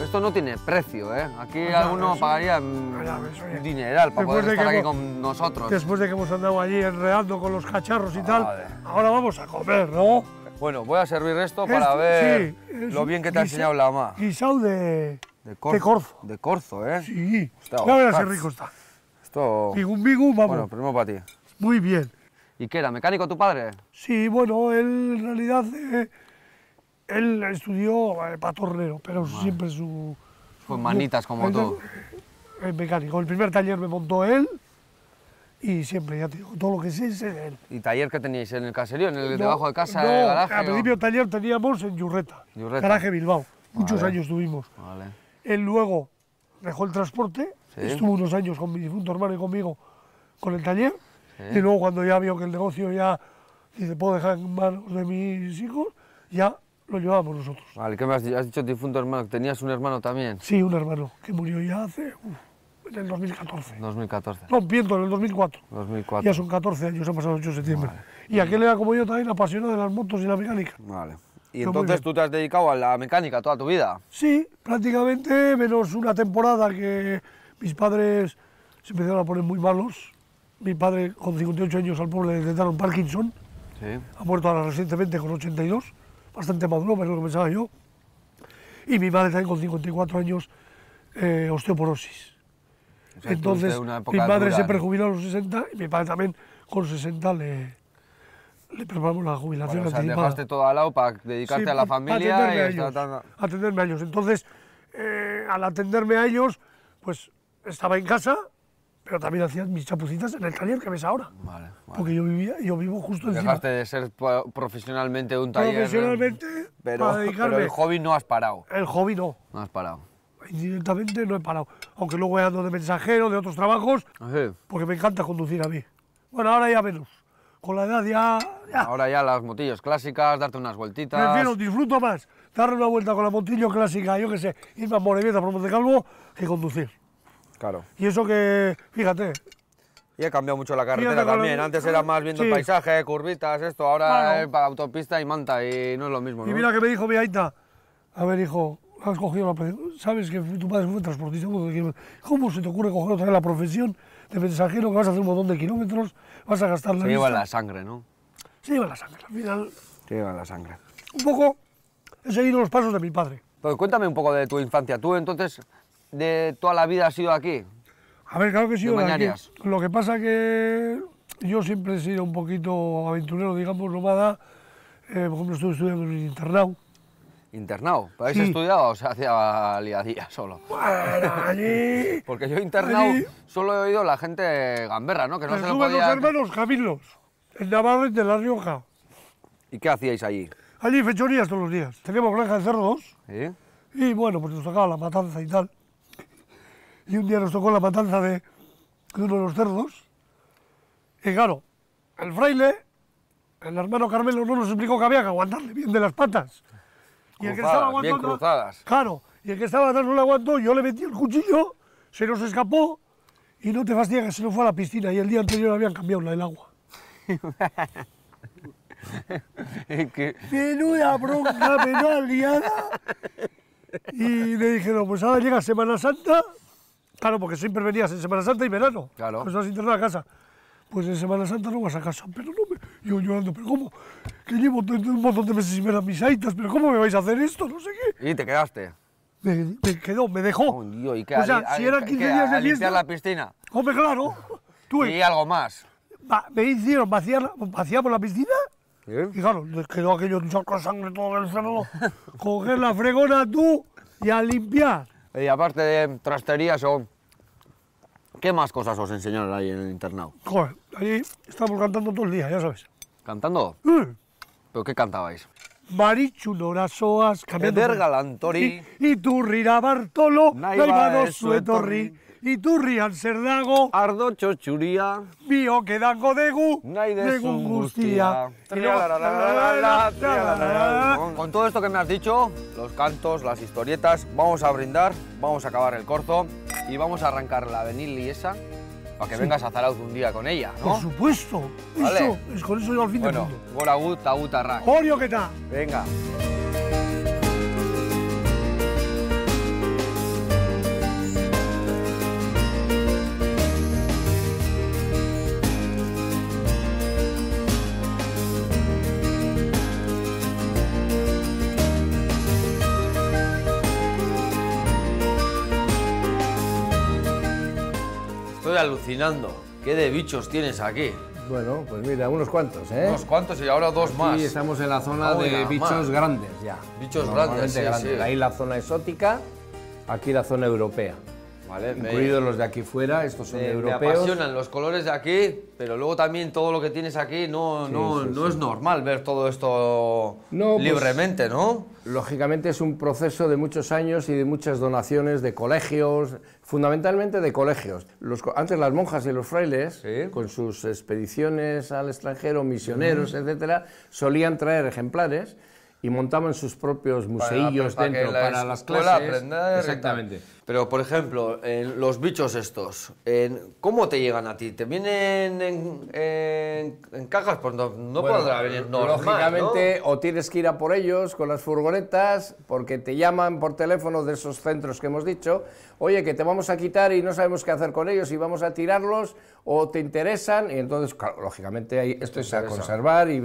Esto no tiene precio, ¿eh? Aquí alguno pagaría ya mm, un dineral para poder de estar aquí con nosotros. Después de que hemos andado allí enredando con los cacharros y tal, ahora vamos a comer, ¿no? Bueno, voy a servir esto para Esto- ver sí, lo un bien que te ha enseñado la ama. Guisado de, De de corzo. De corzo, ¿eh? Sí, Está ya verás qué rico está. Esto... Bigum, bigum, vamos. Bueno, primero para ti. Muy bien. ¿Y qué era? ¿Mecánico tu padre? Sí, bueno, él en realidad, eh, él estudió eh, para tornero, pero siempre su... Con manitas como tú. Es mecánico. El primer taller me montó él y siempre, ya te digo, todo lo que sé es él. ¿Y taller que teníais en el caserío? ¿En el No, debajo de casa, no, el garaje? al principio taller teníamos en Yurreta, Yurreta. garaje Bilbao. Muchos Vale. años tuvimos. Vale. Él luego dejó el transporte, Sí. estuvo unos años con mi difunto hermano y conmigo con el taller. Sí. Y luego cuando ya vio que el negocio ya dice, puedo dejar en manos de mis hijos, ya lo llevábamos nosotros. Vale, ¿qué me has dicho? Has dicho difunto hermano, tenías un hermano también. Sí, un hermano que murió ya hace, uf, en el 2014. 2014. No, miento, en el 2004. 2004. Ya son 14 años, ha pasado el 8 de septiembre. Y aquel era como yo también apasionado de las motos y la mecánica. Vale. Y entonces tú te has dedicado a la mecánica toda tu vida. Sí, prácticamente, menos una temporada que mis padres se empezaron a poner muy malos. Mi padre, con 58 años al pobre le detectaron Parkinson, Sí. ha muerto ahora recientemente con 82, bastante maduro, pero lo que pensaba yo. Y mi madre también con 54 años, eh, osteoporosis. O sea, Entonces, mi madre dura, se ¿no? prejubiló a los 60 y mi padre también con 60 le, le preparamos la jubilación Bueno, o sea, anticipada. dejaste todo al lado para dedicarte Sí, a la familia atenderme y a ellos, tan- atenderme a ellos. Entonces, eh, al atenderme a ellos, pues estaba en casa, pero también hacía mis chapucitas en el taller que ves ahora. Vale, vale. Porque yo vivía, yo vivo justo encima. Dejaste de ser profesionalmente un taller. Profesionalmente, pero, para dedicarme. pero el hobby no has parado. El hobby no. No has parado. Indirectamente no he parado. Aunque luego he ando de mensajero, de otros trabajos, Sí. porque me encanta conducir a mí. Bueno, ahora ya menos. Con la edad ya, ya Ahora ya las motillos clásicas, darte unas vueltitas. prefiero, disfruto más darle una vuelta con la motillo clásica, yo qué sé, irme a Morevieta por Monte Calvo, que conducir. Claro. Y eso que, fíjate, Y ha cambiado mucho la carretera Fíjate también. Antes era más viendo el Sí. paisaje, curvitas, esto. Ahora Claro. es para autopista y manta y no es lo mismo, y mira que me dijo mi aita, a ver hijo, has cogido la sabes que tu padre fue transportista, ¿cómo te- ¿cómo se te ocurre coger otra vez la profesión de mensajero que vas a hacer un montón de kilómetros, vas a gastar la Se lleva vista? la sangre, ¿no? Se lleva la sangre, al final, Se lleva la sangre. un poco he seguido los pasos de mi padre. Pero cuéntame un poco de tu infancia. ¿Tú entonces de toda la vida has sido aquí? A ver, claro que sí. Lo que pasa que yo siempre he sido un poquito aventurero, digamos, nómada. Eh, por ejemplo, estuve estudiando en un internado. ¿Internado? ¿Pero habéis Sí. estudiado o se hacía liadía solo? Bueno, allí... Porque yo internado Allí- solo he oído la gente gamberra, ¿no? Que no se lo Estuve los podía... hermanos Camilos, en Navarrete, de La Rioja. ¿Y qué hacíais allí? Allí fechorías todos los días. Teníamos granja de cerdos ¿Sí? y bueno, pues nos tocaba la matanza y tal. Y un día nos tocó la matanza de, de uno de los cerdos. Y claro, el fraile, el hermano Carmelo, no nos explicó que había que aguantarle bien de las patas. Y el que estaba Cruzadas, bien aguantando. cruzadas. Claro, y el que estaba atrás no le aguantó, yo le metí el cuchillo, se nos escapó y no te fastidia que se nos fue a la piscina y el día anterior habían cambiado la- el agua. Que- Menuda bronca, menuda liada. Y le dijeron, pues ahora llega Semana Santa. Claro, porque siempre venías en Semana Santa y verano. Claro. Pues vas a a casa. Pues en Semana Santa no vas a casa. Pero no me... Yo llorando, pero ¿cómo? Que llevo un montón de meses sin ver a mis aitas, pero ¿cómo me vais a hacer esto? No sé qué. Y te quedaste. Me, me quedó, me dejó. Oh, Dios, ¿y qué? o sea, a- si eran ¿qué? 15 ¿A días de limpiar fiesta... la piscina? Hombre, claro. Tú, Y algo más. me hicieron vaciar, vaciamos la piscina ¿Sí? Y claro, les quedó aquello un chorro de sangre todo el cerdo. Coger la fregona tú y a limpiar. Y aparte de trasterías o... ¿Qué más cosas os enseñaron ahí en el internado? Joder, ahí estamos cantando todo el día, ya sabes. ¿Cantando? Eh, ¿Pero qué cantabais? Marichu norasoaz, cambiando. Eder galantori. Y, y turrira Bartolo, Naiba suetorri. Y turrian zerdago, Ardo txotxuria, bio quedango degu, nahi degun guztia. Con- todo esto que me has dicho, los cantos, las historietas, vamos a brindar, vamos a acabar el corzo. y vamos a arrancar la Benilli esa para que vengas a Zarauz un día con ella, ¿no? Por supuesto. Vale. Eso, es con eso yo al fin Bueno, del mundo. arrak. Orio, ¿qué tal? Venga. Alucinando. ¿Qué de bichos tienes aquí? Bueno, pues mira, unos cuantos, ¿eh? Unos cuantos y ahora dos más. Aquí estamos en la zona de bichos más. grandes ya. Bichos grandes, sí, sí. Ahí la zona exótica, aquí la zona europea. Vale, me- Incluidos los de aquí fuera, estos son Me, me europeos. apasionan los colores de aquí, pero luego también todo lo que tienes aquí no, no, sí, no sí. es normal ver todo esto No, pues- libremente, ¿no? Lógicamente es un proceso de muchos años y de muchas donaciones de colegios, fundamentalmente de colegios. Los antes las monjas y los frailes, Sí. con sus expediciones al extranjero, misioneros, etcétera, solían traer ejemplares y montaban sus propios museillos Para- dentro la para las clases. Exactamente. Pero, por ejemplo, en los bichos estos, en- ¿cómo te llegan a ti? ¿Te vienen en, en- en cajas? Pues no, no Bueno, podrá venir normal, Lógicamente, o tienes que ir a por ellos con las furgonetas, porque te llaman por teléfono de esos centros que hemos dicho, oye, que te vamos a quitar y no sabemos qué hacer con ellos y vamos a tirarlos, o te interesan, y entonces, claro, lógicamente, ahí- esto es a conservar y,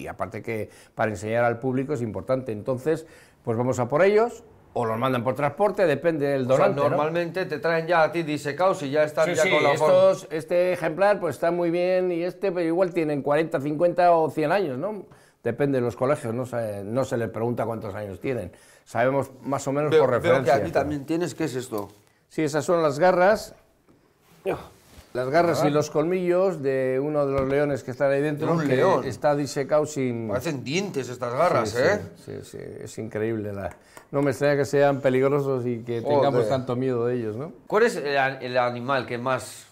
y aparte que para enseñar al público es importante. Entonces, pues vamos a por ellos, o los mandan por transporte, depende del ¿no? O sea, donante. ¿no? normalmente te traen ya a ti disecados y ya están Sí, ya sí, con la forma. estos, este ejemplar pues está muy bien y este pero igual tienen 40, 50 o 100 años, ¿no? Depende de los colegios, no se, no se les pregunta cuántos años tienen. Sabemos más o menos Veo, por veo que referencia. aquí también tienes, ¿qué es esto? Sí, esas son las garras. Las garras y los colmillos de uno de los leones que están ahí dentro, un que león. está disecado sin... Parecen dientes estas garras, Sí, ¿eh? Sí, sí, sí, es increíble. la- No me extraña que sean peligrosos y que tengamos tanto miedo de ellos, ¿no? ¿Cuál es el, animal que más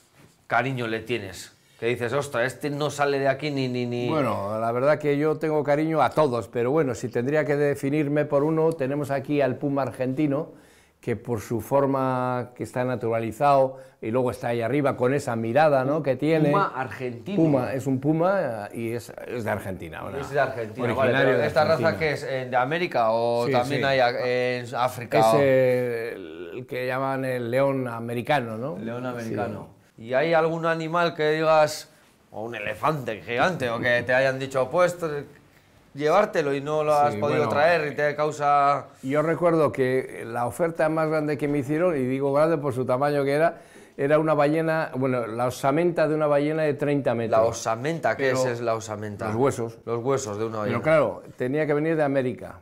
cariño le tienes? Que dices, ostra, este no sale de aquí ni... ni, ni... Bueno, la verdad que yo tengo cariño a todos, pero bueno, si tendría que definirme por uno, tenemos aquí al puma argentino, que por su forma que está naturalizado y luego está ahí arriba con esa mirada ¿no? que tiene. Puma argentino. Puma, es un puma eh, y es, es de Argentina. ahora. Es de Argentina, vale, pero de ¿Esta Argentina. raza que es de América o Sí, también sí. hay en África? Es o- eh, el que llaman el león americano, ¿no? León americano. ¿Y hay algún animal que digas, o un elefante gigante, o que te hayan dicho, pues llevártelo y no lo has Sí, podido bueno. traer y te causa... Yo recuerdo que la oferta más grande que me hicieron, y digo grande por su tamaño que era, era una ballena, bueno, la osamenta de una ballena de 30 metros. La osamenta, ¿qué Pero- es, es la osamenta? Los huesos. Los huesos de una ballena. Pero claro, tenía que venir de América.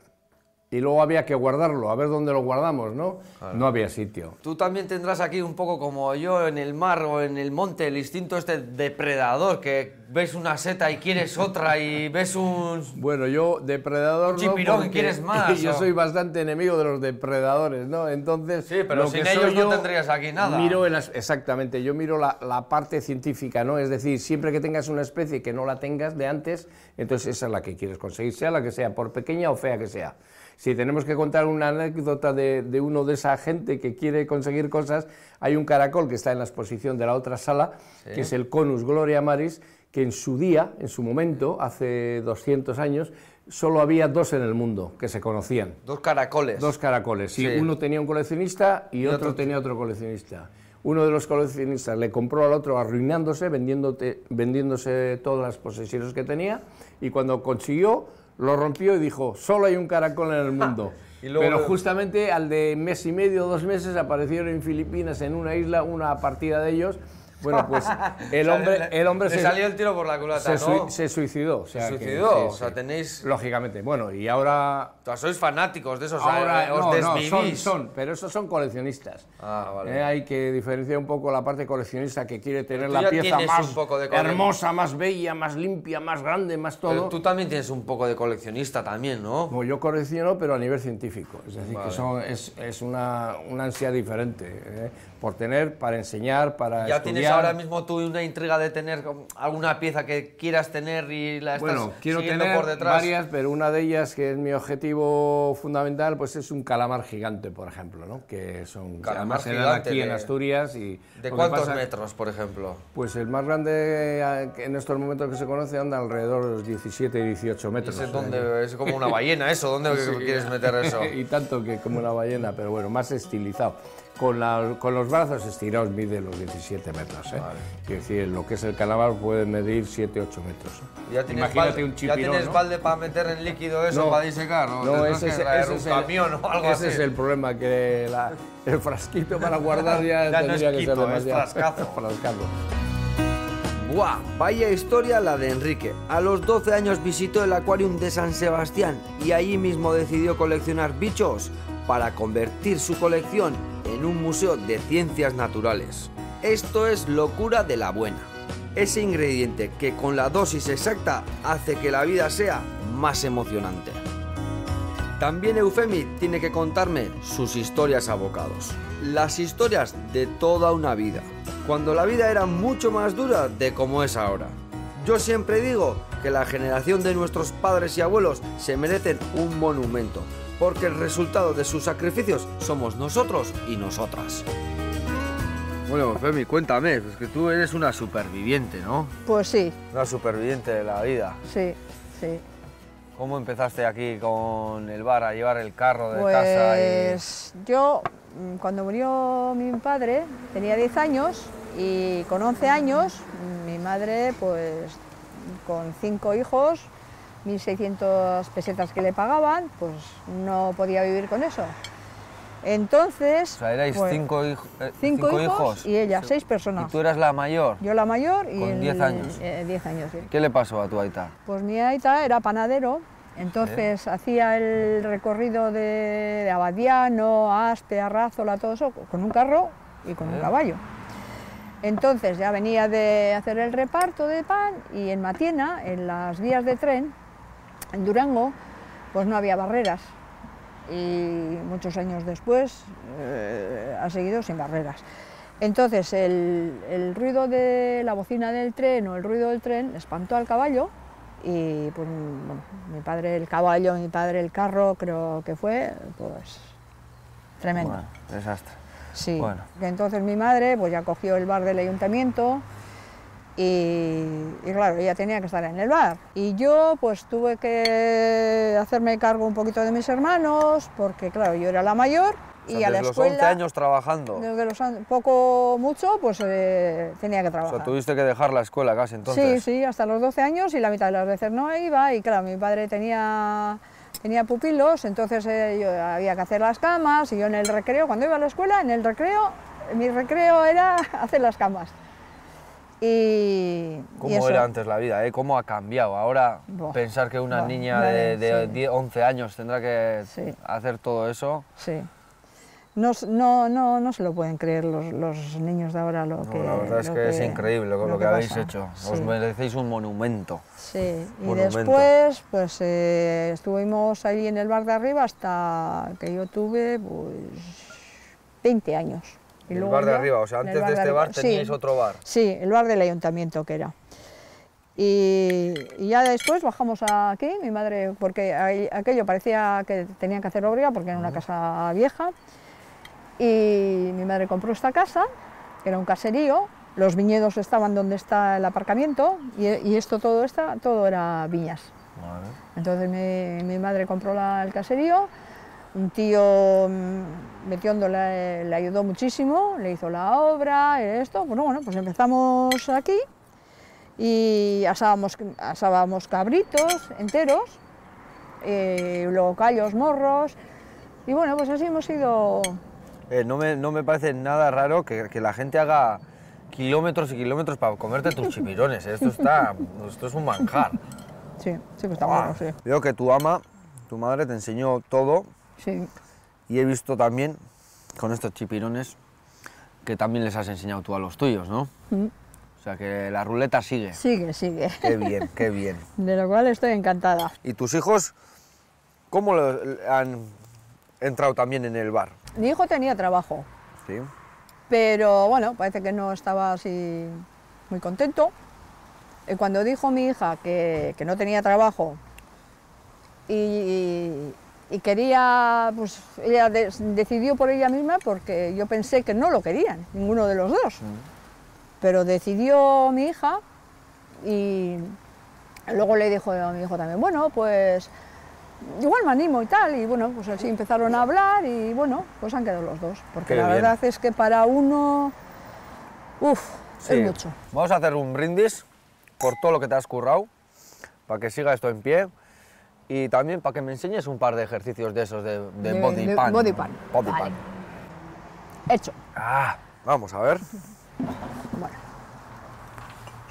Y luego había que guardarlo, a ver dónde lo guardamos, ¿no? No había sitio. Tú también tendrás aquí un poco como yo en el mar o en el monte, el instinto este depredador, que ves una seta y quieres otra y ves un... Bueno, yo depredador Un no, chipirón, porque ¿quieres más, Yo o? soy bastante enemigo de los depredadores, ¿no? Entonces, Sí, pero lo sin que ellos soy no yo, tendrías aquí nada. Miro en las- exactamente, yo miro la, la parte científica, ¿no? Es decir, siempre que tengas una especie que no la tengas de antes, entonces esa es la que quieres conseguir, sea la que sea, por pequeña o fea que sea. Si tenemos que contar una anécdota de, de uno de esa gente que quiere conseguir cosas, hay un caracol que está en la exposición de la otra sala, que es el Conus Gloria Maris, que en su día, en su momento, hace 200 años, solo había dos en el mundo que se conocían. Dos caracoles. Dos caracoles, sí. Sí. Uno tenía un coleccionista y, otro, otro- tenía otro coleccionista. Uno de los coleccionistas le compró al otro arruinándose, vendiéndose todas las posesiones que tenía, y cuando consiguió, lo rompió y dijo, solo hay un caracol en el mundo. Y luego- Pero justamente al de mes y medio, dos meses, aparecieron en Filipinas, en una isla, una partida de ellos. Bueno, pues el hombre, el hombre Le se, salió el tiro por la culata, se, ¿no? se suicidó. o sea Se que- suicidó, sí, o sea, tenéis... Lógicamente, bueno, y ahora sea, sois fanáticos de esos, o sea, Ahora, eh, os no, no, son, son, pero esos son coleccionistas. Ah, vale. Eh, hay que diferenciar un poco la parte coleccionista que quiere tener la pieza más un poco de hermosa, más bella, más limpia, más grande, más Pero todo. tú también tienes un poco de coleccionista también, ¿no? Como yo colecciono, pero a nivel científico. Es decir, Vale. que son, es, es una, una ansia diferente. ¿eh? Por tener, para enseñar, para Ya estudiar. ya- ahora mismo tú una intriga de tener alguna pieza que quieras tener y la estás Bueno, quiero siguiendo tener por detrás? varias, pero una de ellas que es mi objetivo fundamental, pues es un calamar gigante, por ejemplo, ¿no? Que son Calamar se dan aquí en de- Asturias y ¿De cuántos pasa- metros, por ejemplo? Pues el más grande que en estos momentos que se conoce anda alrededor de los 17 y 18 metros. Ese es, o sea donde, es como una ballena, ¿eso? ¿Dónde quieres meter eso? y tanto que como una ballena, pero bueno, más estilizado. Con, la- con los brazos estirados mide los 17 metros. ¿eh? Quiero decir, lo que es el calamar puede medir 7, 8 metros. ¿Ya tienes, Imagínate balde, un ¿Ya chipirón, tienes ¿no? balde para meter en líquido eso No. para disecar? ¿no? No, ese que es, ese un es el, camión o algo ese así. es el problema, que la- el frasquito para guardar ya, Ya no tendría es que quito, ser es demasiado. frascazo. Frascazo. ¡Buah! Vaya historia la de Enrique. A los 12 años visitó el Aquarium de San Sebastián y allí mismo decidió coleccionar bichos para convertir su colección en un museo de ciencias naturales. Esto es locura de la buena. Ese ingrediente que con la dosis exacta hace que la vida sea más emocionante. También Eufemi tiene que contarme sus historias a bocados. Las historias de toda una vida. Cuando la vida era mucho más dura de como es ahora. Yo siempre digo que la generación de nuestros padres y abuelos se merecen un monumento, porque el resultado de sus sacrificios somos nosotros y nosotras. Bueno, Femi, cuéntame, es que tú eres una superviviente, ¿no? Pues sí, Una superviviente de la vida. sí, sí. ¿Cómo empezaste aquí con el bar a llevar el carro de casa? Y... Pues yo, mm, cuando murió mi padre, tenía 10 años y con 11 años mi madre, pues con cinco hijos, 1.600 pesetas que le pagaban, pues no podía vivir con eso. Entonces... O sea, erais pues, cinco, hij- eh, cinco hijos, y ella, seis personas. ¿Y tú eras la mayor? Yo la mayor y Con el- 10 años. eh, 10 años, sí. ¿Qué le pasó a tu aita? Pues mi aita era panadero, entonces hacía el recorrido de, de Abadiano, Aspe, Arrázola, todo eso, con un carro y con un ¿Eh? caballo. Entonces ya venía de hacer el reparto de pan y en Matiena, en las vías de tren, en Durango, pues no había barreras. Y muchos años después eh, ha seguido sin barreras. Entonces el, el ruido de la bocina del tren o el ruido del tren espantó al caballo y pues, bueno, mi padre el caballo, mi padre el carro, creo que fue pues tremendo. Bueno, desastre. Sí, Bueno. que entonces mi madre pues ya cogió el bar del ayuntamiento y, y, claro, ella tenía que estar en el bar. Y yo pues tuve que hacerme cargo un poquito de mis hermanos porque claro, yo era la mayor O sea, y a la desde escuela... los 11 años trabajando. Desde los poco mucho pues eh, tenía que O trabajar. sea, tuviste que dejar la escuela casi Sí, entonces. sí, hasta los 12 años y la mitad de las veces no iba y claro, mi padre tenía, tenía pupilos, entonces eh, yo había que hacer las camas y yo en el recreo, cuando iba a la escuela, en el recreo, mi recreo era hacer las camas. Y, ¿Cómo era antes la vida? Eh? ¿Cómo ha cambiado? Ahora Buah, pensar que una niña de, de sí. 10, 11 años tendrá que Sí. hacer todo eso. Sí. No, no, no, no se lo pueden creer los, los niños de ahora lo que la verdad es que, es increíble lo, lo que, habéis hecho. Sí. Os merecéis un monumento. Sí, y Monumento. después pues eh, estuvimos ahí en el bar de arriba hasta que yo tuve pues 20 años. Y el bar de ya, arriba, o sea, antes de este bar teníais sí, otro bar. Sí, el bar del ayuntamiento que era. Y, y ya después bajamos aquí, mi madre, porque aquello parecía que tenían que hacer obra porque era una casa vieja. Y mi madre compró esta casa, que era un caserío, los viñedos estaban donde está el aparcamiento y, y esto todo, esta, todo era viñas. Vale. Entonces mi, mi madre compró la- el caserío, un tío mm, Metiondo le, le ayudó muchísimo, le hizo la obra, esto, bueno, bueno, pues empezamos aquí y asábamos, asábamos cabritos enteros, eh, luego callos, morros, y bueno, pues así hemos ido, Eh, no, me, no me parece nada raro que, que la gente haga kilómetros y kilómetros para comerte tus chipirones. eh. Esto, está, esto es un manjar. sí, sí que está Buah. bueno, sí, Veo que tu ama, tu madre, te enseñó todo sí, y he visto también con estos chipirones que también les has enseñado tú a los tuyos, ¿no? Mm. O sea que la ruleta sigue. sigue, sigue, Qué bien, qué bien. de lo cual estoy encantada. ¿Y tus hijos cómo han entrado también en el bar? Mi hijo tenía trabajo, ¿Sí? pero bueno, parece que no estaba así muy contento. Y cuando dijo mi hija que, que no tenía trabajo y, y quería, pues ella de- decidió por ella misma porque yo pensé que no lo querían, ninguno de los dos. Pero decidió mi hija y luego le dijo a mi hijo también, bueno, pues igual me animo y tal. Y bueno, pues así empezaron a hablar y bueno, pues han quedado los dos. Porque Qué la bien. verdad es que para uno, uff, Sí. es mucho. Vamos a hacer un brindis por todo lo que te has currado, para que siga esto en pie y también para que me enseñes un par de ejercicios de esos de, de De- body pan. body pan. Body Vale. pan. Hecho. Ah, vamos a ver. Bueno,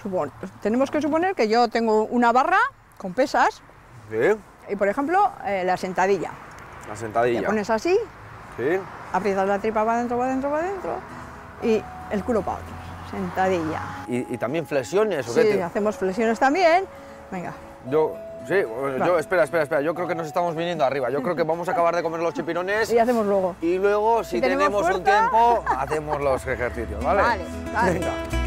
supon- tenemos que suponer que yo tengo una barra con pesas Sí, y, por ejemplo, eh, la sentadilla. la Te sentadilla. pones así, Sí. aprietas la tripa para adentro, para adentro, para adentro y el culo para otro. Sentadilla. ¿Y, y también flexiones o Sí, qué? hacemos flexiones también. Venga, Yo, sí, bueno, yo, espera, espera, espera. Yo creo que nos estamos viniendo arriba. Yo creo que vamos a acabar de comer los chipirones y hacemos luego. y luego, si, Si tenemos tenemos, un tiempo, hacemos los ejercicios, ¿vale? Vale, vale. Venga.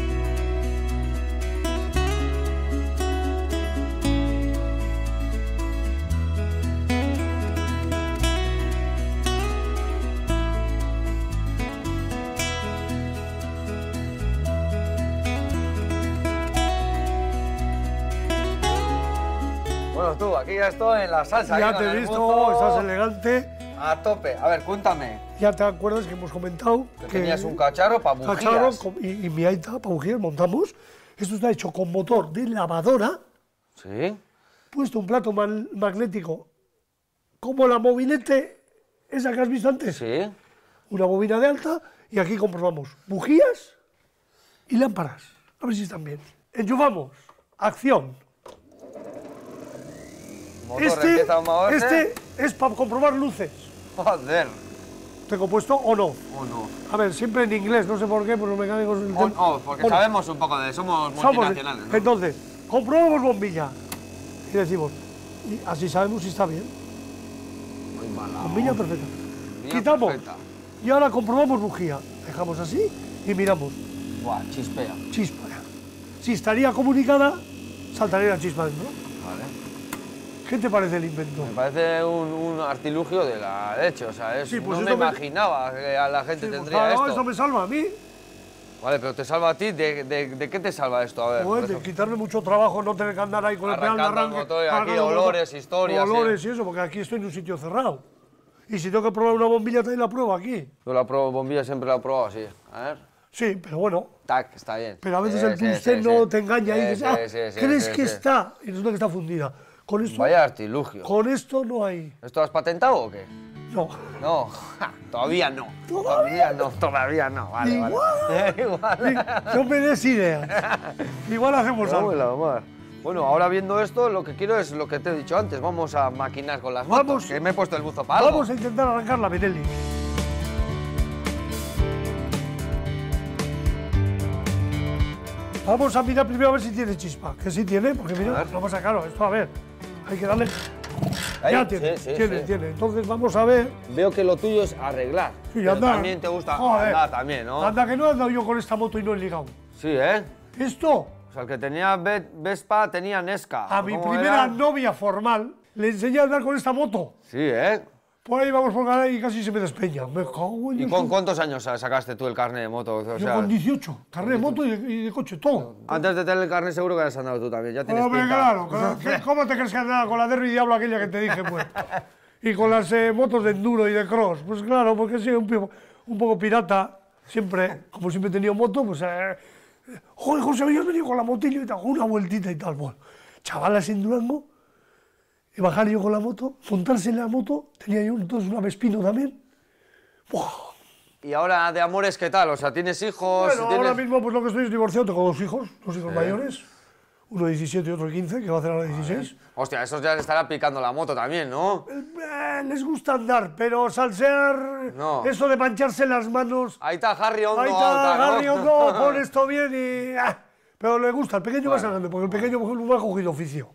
Tú, aquí ya estoy en la salsa. Ya te he visto, mozo estás elegante. A tope. A ver, cuéntame. Ya te acuerdas que hemos comentado Que tenías un cacharro para bujías. cacharro y, y mi aita para bujías montamos. Esto está hecho con motor de lavadora, Sí. puesto un plato magnético como la mobilete, esa que has visto antes, Sí. una bobina de alta, y aquí comprobamos bujías y lámparas. A ver si están bien. Enchufamos. Acción. Motor Este, este es para comprobar luces. Joder. Tengo puesto on off. O no. A ver, siempre en inglés, no sé por qué, pues los mecánicos... On off, porque On sabemos un poco de... Somos Somos- multinacionales, ¿no? Entonces, comprobamos bombilla. Y decimos, y así sabemos si está bien. Muy mala. Bombilla perfecta. Bombilla Quitamos. perfecta. Y ahora comprobamos bujía. Dejamos así y miramos. Buah, chispea. Chispa. Si estaría comunicada, saltaría la chispa dentro. Vale. ¿Qué te parece el invento? Me parece un, un artilugio de la leche, o sea, es, Sí, pues no me esto me- imaginaba que a la gente Sí, pues tendría claro, esto. eso me salva a mí. Vale, pero te salva a ti, ¿de, de, de qué te salva esto? A ver, Joder, de quitarme mucho trabajo, no tener que andar ahí con el pedal de Arrancando arranque. motor aquí arrancando olores, historias, sí. Olores y eso, porque aquí estoy en un sitio cerrado. Y si tengo que probar una bombilla, también la pruebo aquí. Yo la pruebo bombilla, siempre la he probado así. A ver. Sí, pero bueno, Tac, está bien. Pero a veces Sí, el sí, tungsteno sí, sí. te engaña y Sí, dices, sí, ah, sí, sí, crees sí, que sí. está y resulta que está fundida. Con esto, Vaya artilugio. con esto no hay. ¿Esto lo has patentado o qué? No. No, ja, todavía no. Todavía no, todavía no. Vale, vale. Igual. No me des ideas. Igual hacemos algo. Bueno, ahora viendo esto, lo que quiero es lo que te he dicho antes. Vamos a maquinar con las motos. Vamos. Que me he puesto el buzo para algo. Vamos a intentar arrancar la Benelli. Vamos a mirar primero a ver si tiene chispa. Que sí tiene, porque A mira, ver. no pasa caro. Esto a ver. Hay que darle. Ahí, ya tiene, sí, sí, tiene, sí. tiene. Entonces vamos a ver. Veo que lo tuyo es arreglar. Sí, Pero andar. También te gusta Joder. andar también, ¿no? Anda que no he andado yo con esta moto y no he ligado. Sí, ¿eh? Esto, O sea, el que tenía Ve- Vespa tenía Nesca. a mi ¿Cómo primera era? novia formal le enseñé a andar con esta moto. Sí, ¿eh? Por ahí vamos por cara y casi se me despeña. Me cago en ¿Y con cuántos años sacaste tú el carnet de moto? O Yo sea, con 18, carnet de moto y de, y de coche, todo. antes de tener el carnet seguro que has andado tú también. Ya tienes Hombre, claro, claro. ¿Qué- ¿Cómo te crees que andaba con la Derby Diablo aquella que te dije, pues? Y con las eh, motos de enduro y de cross. Pues claro, porque soy un, un poco pirata. Siempre, como siempre he tenido moto, pues... Eh, Joder, José, habías venido con la motillo y tal, una vueltita y tal. Bueno, chavalas en Durango, y bajar yo con la moto, montarse en la moto, tenía yo entonces una Vespino también. Buah. ¿Y ahora de amores qué tal? O sea, ¿tienes hijos? Bueno, ¿Tienes- ahora mismo pues lo que estoy es divorciado, tengo dos hijos, dos hijos mayores, uno de 17 y otro de 15, que va a hacer ahora 16. Hostia, esos ya les estará picando la moto también, ¿no? Eh, les gusta andar, pero salsear, No. eso de mancharse las manos, Ahí está Harry Hondo. ahí está, alta. Harry, no, pon esto bien y... ah, pero le gusta, el pequeño más grande, porque el pequeño no ha cogido oficio.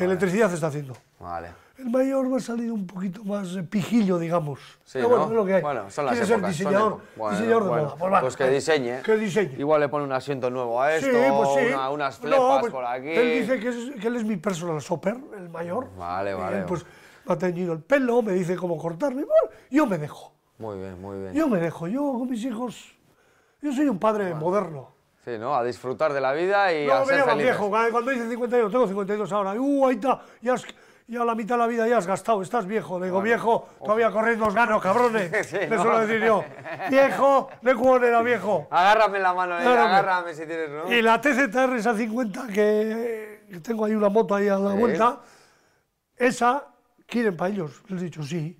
Electricidad está haciendo. Vale. El mayor va a salir un poquito más pijillo, digamos. Sí, Pero bueno, ¿no? es lo que hay. Bueno, son las Quiere ser épocas, son diseñador, épocas. Bueno, diseñador de bueno, moda. Pues, va, pues que diseñe. Que diseñe. Igual le pone un asiento nuevo a esto, sí, pues sí. una- unas No, flepas pues, por aquí. Él dice que, es- que él es mi personal shopper, el mayor. Vale, Y vale. él, pues me ha teñido el pelo, me dice cómo cortarme. Bueno, yo me dejo. Muy bien, muy bien. Yo me dejo. Yo con mis hijos. Yo soy un padre moderno. Sí, ¿no? A disfrutar de la vida y No a ser felices. viejo. Cuando dice 52, tengo 52 ahora. Uh, ahí está. Ya, has- ya la mitad de la vida ya has gastado. Estás viejo. Le digo, viejo, todavía corriendo os gano, cabrones. Sí, Le ¿no? suelo decir yo. Viejo, de cuál era viejo. Agárrame la mano, eh, Agárrame. agárrame si tienes, ¿no? Y la TZR esa 50 que, que tengo ahí una moto ahí a la Sí. vuelta, esa quieren para ellos. Les he dicho sí,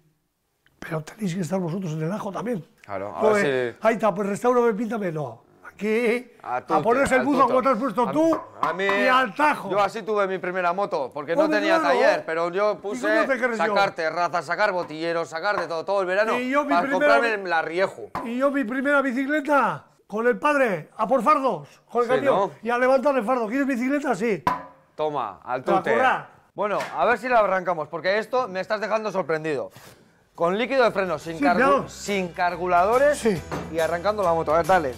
pero tenéis que estar vosotros en el ajo también. Claro, a Pues, ver si- Ahí está, pues restaurame, píntame, no. Aquí, A a, ponerse el buzo como te has puesto A- tú a mí- y al tajo. Yo así tuve mi primera moto, porque no tenía taller, pero yo ¿Y puse sacar terrazas, sacar botilleros, sacar de todo, todo el verano, Y yo mi para primera- comprarme la Rieju. Y yo mi primera bicicleta con el padre, a por fardos, con el Sí, camión, ¿no? y a levantar el fardo. ¿Quieres bicicleta? Sí. Toma, al tute. Bueno, a ver si la arrancamos, porque esto me estás dejando sorprendido. Con líquido de freno, sin, Sí, sin carguladores Sí. y arrancando la moto. A ver, dale,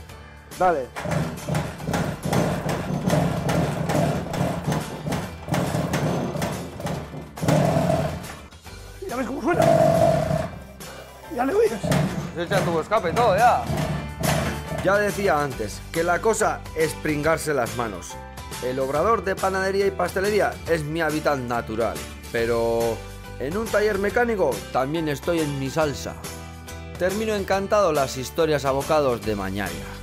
dale. ¿Ya ves cómo suena? ¿Ya le oyes? Se echa tu escape y todo ya. Ya decía antes que la cosa es pringarse las manos. El obrador de panadería y pastelería es mi hábitat natural, pero en un taller mecánico también estoy en mi salsa. Termino encantado las historias abocados de Mañaria.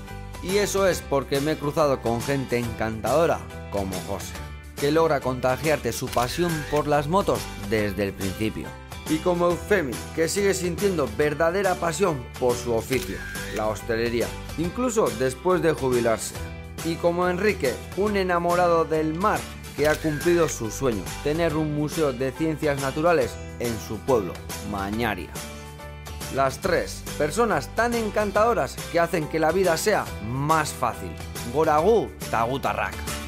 Y eso es porque me he cruzado con gente encantadora como José, que logra contagiarte su pasión por las motos desde el principio. Y como Eufemi, que sigue sintiendo verdadera pasión por su oficio, la hostelería, incluso después de jubilarse. Y como Enrique, un enamorado del mar que ha cumplido su sueño, tener un museo de ciencias naturales en su pueblo, Mañaria. Las tres, personas tan encantadoras que hacen que la vida sea más fácil. Goragú Tagutarrak.